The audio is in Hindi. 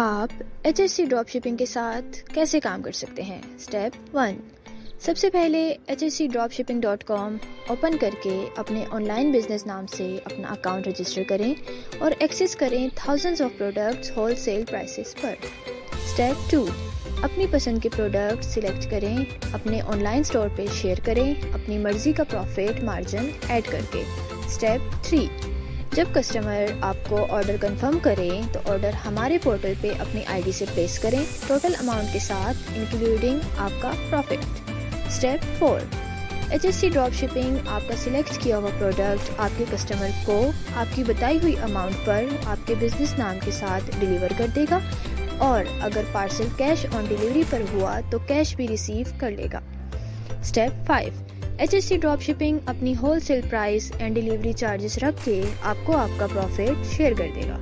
आप H S C drop shipping के साथ कैसे काम कर सकते हैं? स्टेप वन सबसे पहले H S C drop shipping dot com open करके अपने ऑनलाइन बिज़नेस नाम से अपना अकाउंट रजिस्टर करें और एक्सेस करें thousands of products wholesale prices पर. स्टेप टू अपनी पसंद के प्रोडक्ट सिलेक्ट करें, अपने ऑनलाइन स्टोर पे शेयर करें, अपनी मर्ज़ी का प्रॉफिट मार्जिन ऐड करके. स्टेप थ्री जब कस्टमर आपको ऑर्डर कंफर्म करें तो ऑर्डर हमारे पोर्टल पे अपनी आईडी से प्लेस करें। टोटल अमाउंट के साथ इंक्लूडिंग आपका profit step four H S C drop shipping आपका सिलेक्ट किया हुआ प्रोडक्ट आपके कस्टमर को आपकी बताई हुई अमाउंट पर आपके बिज़नेस नाम के साथ डिलीवर कर देगा और अगर पार्सल कैश ऑन डिलीवरी पर हुआ तो कैश भी रिसीव कर लेगा। Step five H S C drop shipping अपनी wholesale price and delivery charges रख के आपको आपका प्रॉफिट शेयर कर देगा।